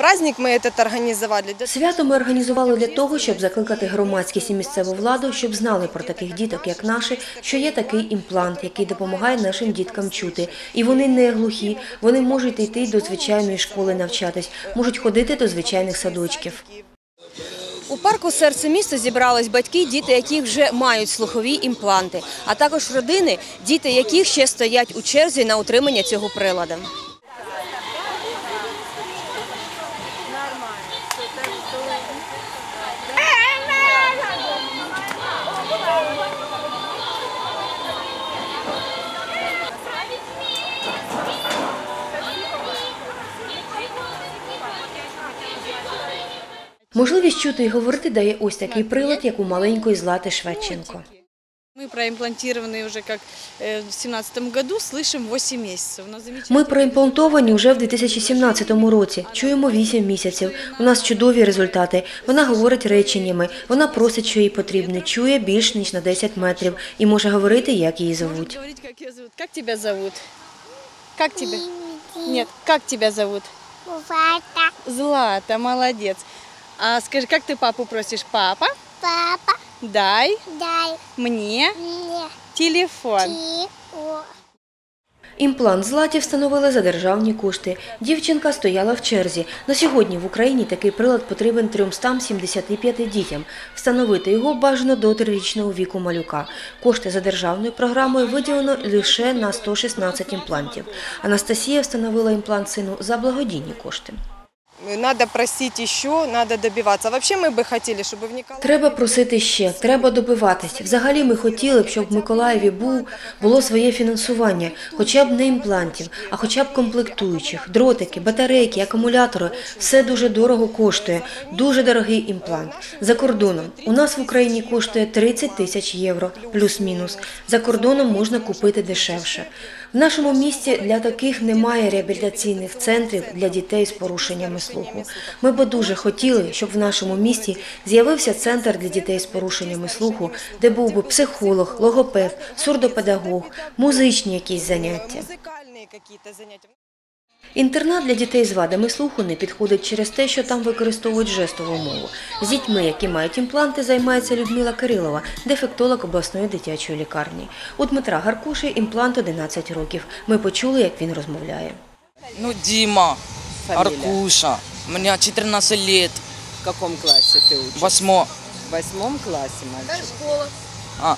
праздник мы этот организовали. для- Свято ми організували для того, щоб закликати громадськість і місцеву владу, щоб знали про таких діток, як наші, що є такий імплант, який допомагає нашим діткам чути. І вони не глухі, вони можуть йти до звичайної школи навчатись, можуть ходити до звичайних садочків. У парку серце міста зібрались батьки, діти яких вже мають слухові імпланти, а також родини, діти яких ще стоять у черзі на утримання цього прилада. Можливість чути і говорити дає ось такий прилад, як у маленької Злати Шведченко. Мы проимплантированы уже как э, в 2017 году, слышим 8 месяцев. У нас замечательно. Ми проімплантовані вже в 2017 році. Чуємо 8 місяців. У нас чудові результати. Вона говорить реченнями. Вона просить, що їй потрібно. Чує більш ніж на 10 метрів і може говорити, як її Может зовуть. говорить, как ее зовут. Как тебя зовут? Как тебя? Нет, как тебя зовут? Вата, Злата, молодец. А скажи, как ты папу просишь? Папа, папа, дай дай мне мне телефон. ти о. Імплант Златі встановили за державні кошти. Дівчинка стояла в черзі. На сьогодні в Україні такий прилад потрібен 375 дітям. Встановити його бажано до трирічного віку малюка. Кошти за державною програмою виділено лише на 116 імплантів. Анастасія встановила імплант сину за благодійні кошти. Надо просить еще, надо добиваться. Вообще мы бы хотели, чтобы в Николаеве... Треба просити ще, треба добиватись. Взагалі ми хотіли б, щоб в Миколаєві був, було своє фінансування, хоча б не імплантів, а хоча б комплектуючих, дротики, батарейки, акумулятори. Все дуже дорого коштує, дуже дорогий імплант. За кордоном у нас в Україні коштує 30 тисяч євро, плюс-мінус. За кордоном можна купити дешевше. В нашому місті для таких немає реабілітаційних центрів для дітей з порушеннями слуху. Ми би дуже хотіли, щоб в нашому місті з'явився центр для дітей з порушеннями слуху, де був би психолог, логопед, сурдопедагог, музичні якісь заняття. Музыкальные какие-то занятия. Інтернат для дітей з вадами слуху не підходить через те, що там використовують жестову мову. З дітьми, які мають імпланти, займається Людмила Кирилова, дефектолог обласної дитячої лікарні. У Дмитра Гаркуші імплант 11 років. Ми почули, як він розмовляє. Ну, Дима, Фамилия? Аркуша, мне 14 лет, В каком классе ты учишься? восьмо, В восьмом классе мальчик. а,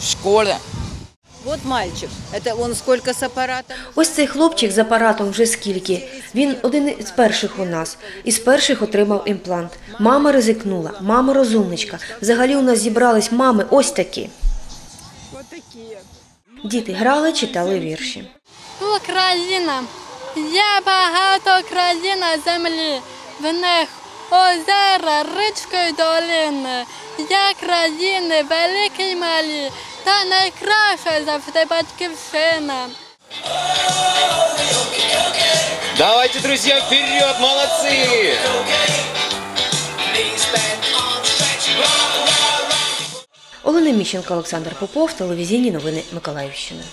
в школе. Вот мальчик. Это он сколько с аппаратом? Ось цей хлопчик з апаратом вже скільки. Він один із перших у нас. Із перших отримав імплант. Мама ризикнула, мама розумничка. Взагалі у нас зібрались мами ось такі. Діти грали, читали вірші. Україна, є багато країн на землі, в них озера, річки долини, є країни великі й малі, та найкраща завжди батьківщина. Давайте, друзья, вперед, молодцы! Олена Міщенко, Олександр Попов, телевізійні новини Миколаївщини.